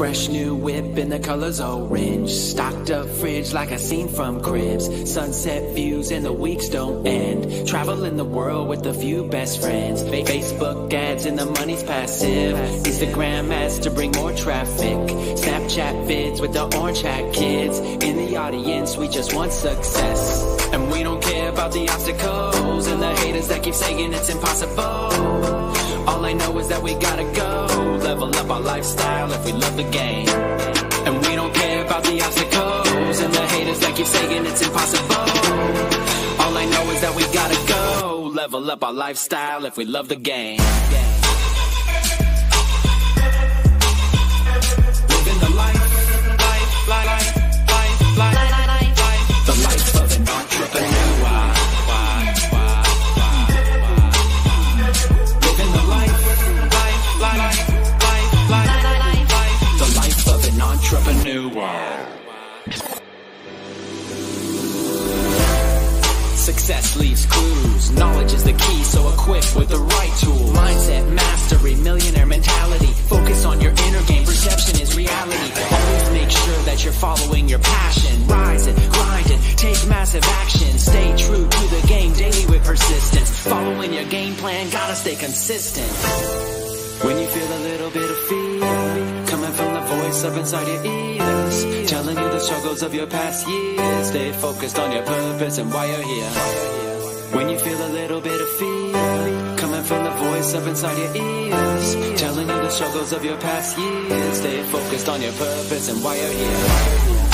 Fresh new whip in the colors orange. Stocked up fridge like I seen from cribs. Sunset views and the weeks don't end. Traveling the world with a few best friends. Fa- Facebook ads and the money's passive. Instagram ads to bring more traffic. Snapchat vids with the orange hat kids. In the audience, we just want success. And we don't care about the obstacles and the haters that keep saying it's impossible. I know is that we gotta go. Level up our lifestyle if we love the game. And we don't care about the obstacles and the haters that keep saying it's impossible. All I know is that we gotta go. Level up our lifestyle if we love the game. Entrepreneur. Success leaves clues. Knowledge is the key, so equipped with the right tool. Mindset mastery, millionaire mentality. Focus on your inner game. Perception is reality. Always make sure that you're following your passion. Rise it, grind it, take massive action. Stay true to the game daily with persistence. Following your game plan, gotta stay consistent. When you feel a little bit of fear voice up inside your ears, telling you the struggles of your past years, stay focused on your purpose and why you're here. When you feel a little bit of fear coming from the voice up inside your ears, telling you the struggles of your past years, stay focused on your purpose and why you're here.